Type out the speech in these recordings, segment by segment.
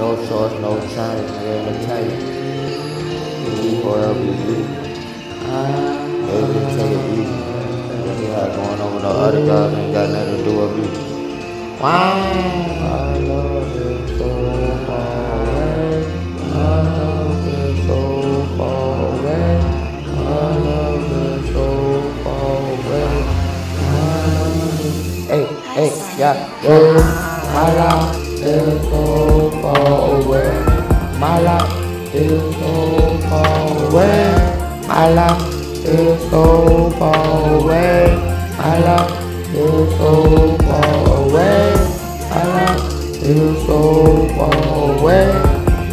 no source, no time. never tight. We horribly weak. They just take a beat. They got going over the other guys ain't got nothing to do with me. Wow, I love it so far away. I love it so far away. I love it so far away. Hey, hey, yeah, yeah. My love is so far away. My life is so far away. My life is so far away. My life is so far away. My life is so far away.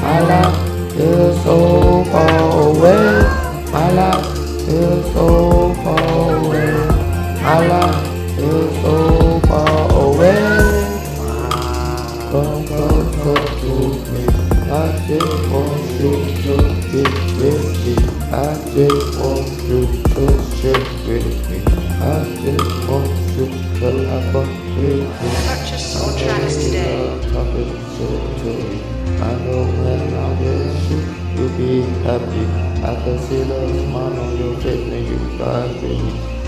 My life is so far away. My life is so far away. My life Come to me. I just want you to be with me. I just want you to share with me. I just want you to have fun with me. I Purchase all tracks today. I know when I'm with you, you'll be happy. I can see the smile on your face when you with me.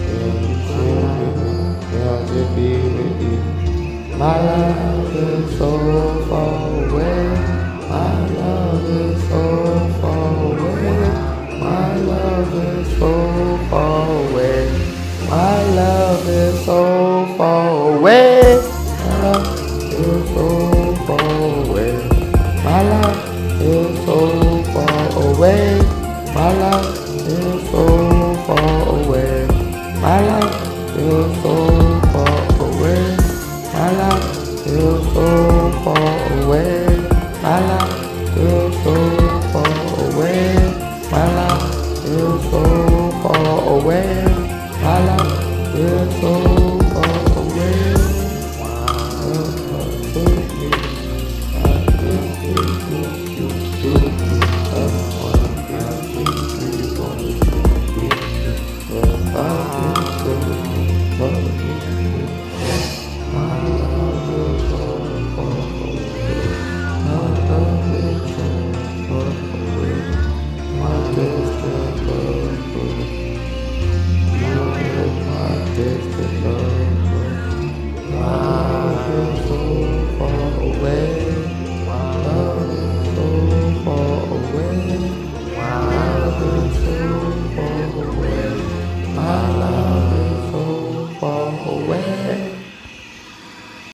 When you with me, when I just be with you. My love is so far away. My love is so far away. My love is so far away. My love is so far away. My love is so far away. My love is so far away. My love is so far away. My love is so go far away. My love will go far away. my.